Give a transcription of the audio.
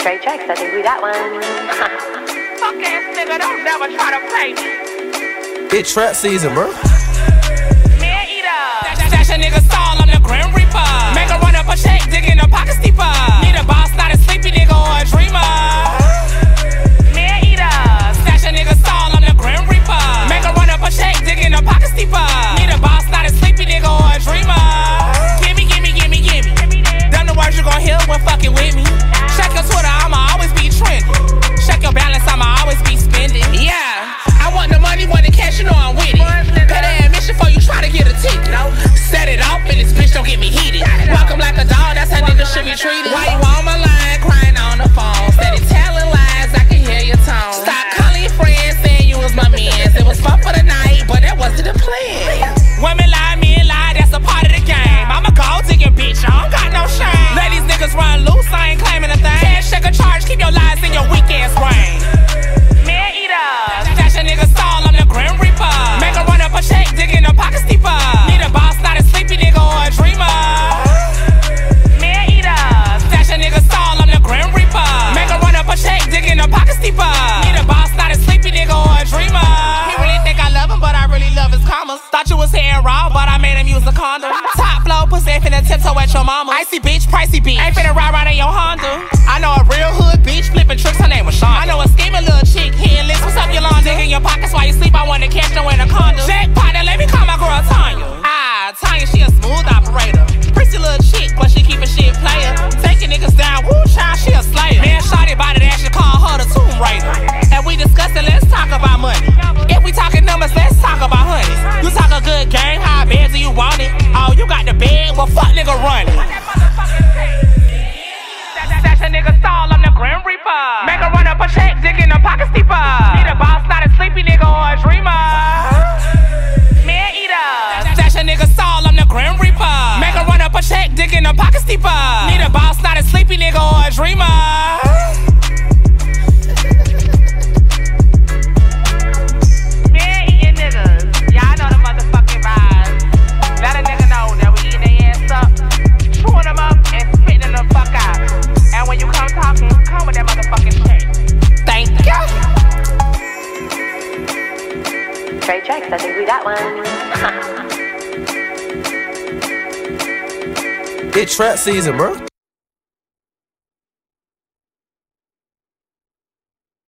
Straight checks, I think we got one. Fuck ass nigga, don't never try to play me. It's trap season, bro. Man, eat up. That's, nigga song. loose, I his commas. Thought you was saying raw, but I made him use a condom. Top flow, pussy finna tiptoe at your mama. Icy bitch, pricey bitch. Ain't finna ride around in your Honda. I know a real hood bitch flipping tricks Ripper. Make a run up a check, digging a pocket steeper. Need a tracks. I think we got one. it's trap season, bro.